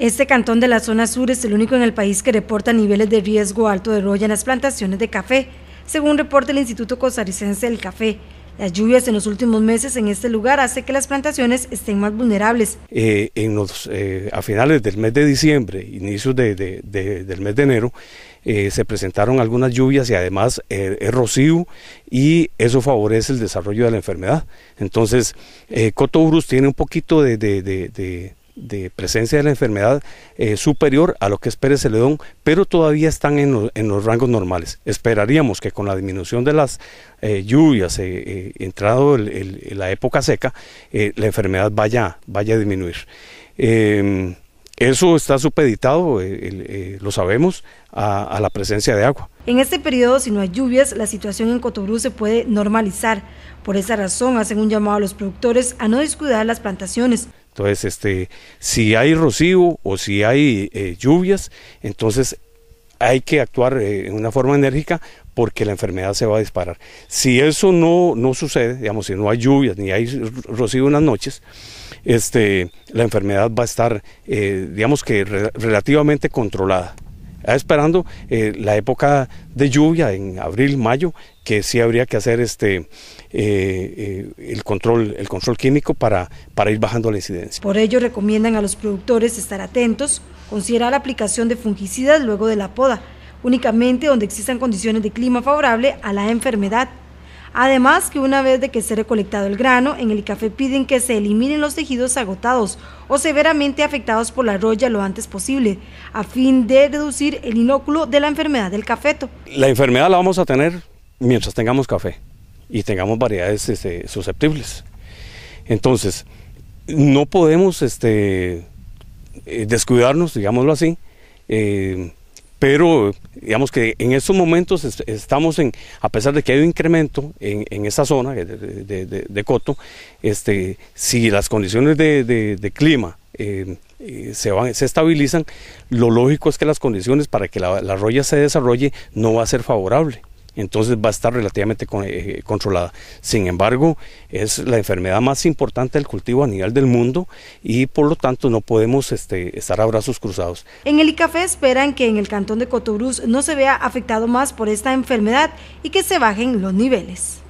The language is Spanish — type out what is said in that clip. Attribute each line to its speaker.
Speaker 1: Este cantón de la zona sur es el único en el país que reporta niveles de riesgo alto de roya en las plantaciones de café, según reporta el Instituto Costarricense del Café. Las lluvias en los últimos meses en este lugar hace que las plantaciones estén más vulnerables.
Speaker 2: Eh, en los, eh, a finales del mes de diciembre, inicios de, del mes de enero, eh, se presentaron algunas lluvias y además es rocío y eso favorece el desarrollo de la enfermedad. Entonces, Cotobrus tiene un poquito de de presencia de la enfermedad eh, superior a lo que es Pérez Celedón, pero todavía están en, los rangos normales. Esperaríamos que con la disminución de las eh, lluvias, eh, entrado la época seca, la enfermedad vaya, vaya a disminuir. Em, eso está supeditado, lo sabemos, a, la presencia de agua.
Speaker 1: En este periodo, si no hay lluvias, la situación en Cotobrú se puede normalizar. Por esa razón, hacen un llamado a los productores a no descuidar las plantaciones.
Speaker 2: Entonces, este, si hay rocío o si hay eh, lluvias, entonces hay que actuar eh, en una forma enérgica porque la enfermedad se va a disparar. Si eso no, no sucede, digamos, si no hay lluvias ni hay rocío en las noches, este, la enfermedad va a estar, eh, digamos que relativamente controlada. Esperando la época de lluvia en abril, mayo, que sí habría que hacer este eh, eh, el control el control químico para, para ir bajando la incidencia.
Speaker 1: Por ello recomiendan a los productores estar atentos, considerar la aplicación de fungicidas luego de la poda, únicamente donde existan condiciones de clima favorable a la enfermedad. Además que una vez de que se recolectado el grano, en el café piden que se eliminen los tejidos agotados o severamente afectados por la roya lo antes posible, a fin de reducir el inóculo de la enfermedad del cafeto.
Speaker 2: La enfermedad la vamos a tener mientras tengamos café y tengamos variedades este, susceptibles. Entonces, no podemos este, eh, descuidarnos, digámoslo así, eh, pero digamos que en estos momentos estamos en, a pesar de que hay un incremento en, en esa zona de, Coto, este, si las condiciones de, clima eh, se, van, se estabilizan, lo lógico es que las condiciones para que la, la roya se desarrolle no va a ser favorable entonces va a estar relativamente eh, controlada. Sin embargo, es la enfermedad más importante del cultivo a nivel del mundo y por lo tanto no podemos este, estar a brazos cruzados.
Speaker 1: En el ICAFE esperan que en el cantón de Cotobruz no se vea afectado más por esta enfermedad y que se bajen los niveles.